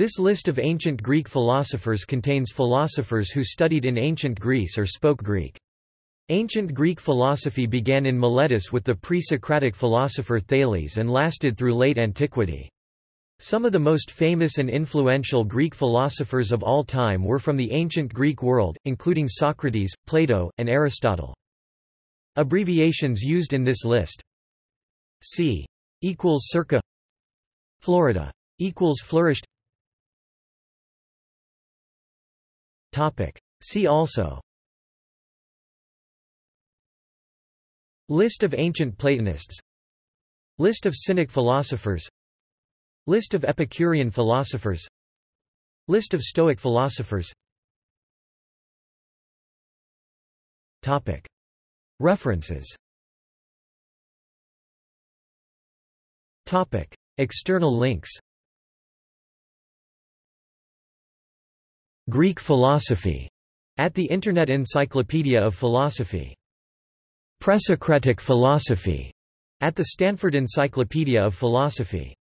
This list of ancient Greek philosophers contains philosophers who studied in ancient Greece or spoke Greek. Ancient Greek philosophy began in Miletus with the pre-Socratic philosopher Thales and lasted through late antiquity. Some of the most famous and influential Greek philosophers of all time were from the ancient Greek world, including Socrates, Plato, and Aristotle. Abbreviations used in this list C equals circa Florida equals flourished Topic. See also. List of ancient Platonists. List of Cynic philosophers. List of Epicurean philosophers. List of Stoic philosophers. Topic. References. Topic. External links Greek philosophy at the Internet Encyclopedia of Philosophy. Presocratic philosophy at the Stanford Encyclopedia of Philosophy.